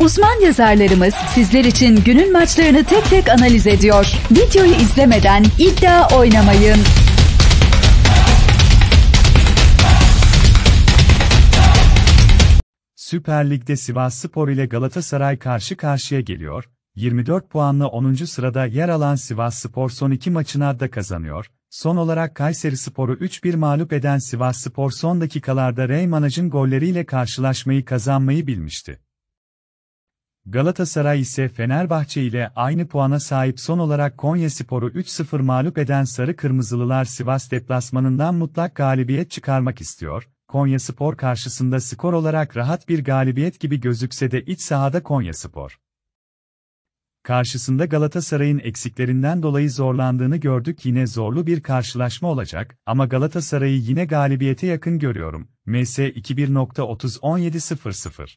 Uzman yazarlarımız sizler için günün maçlarını tek tek analiz ediyor. Videoyu izlemeden iddia oynamayın. Süper Lig'de Sivas Spor ile Galatasaray karşı karşıya geliyor. 24 puanla 10. sırada yer alan Sivas Spor son iki maçını da kazanıyor. Son olarak Kayseri Spor'u 3-1 mağlup eden Sivas Spor son dakikalarda Reymanaj'ın golleriyle karşılaşmayı kazanmayı bilmişti. Galatasaray ise Fenerbahçe ile aynı puana sahip son olarak Konya Spor'u 3-0 mağlup eden Sarı Kırmızılılar Sivas deplasmanından mutlak galibiyet çıkarmak istiyor. Konya Spor karşısında skor olarak rahat bir galibiyet gibi gözükse de iç sahada Konya Spor. Karşısında Galatasaray'ın eksiklerinden dolayı zorlandığını gördük yine zorlu bir karşılaşma olacak ama Galatasaray'ı yine galibiyete yakın görüyorum. MS 21.30-17.00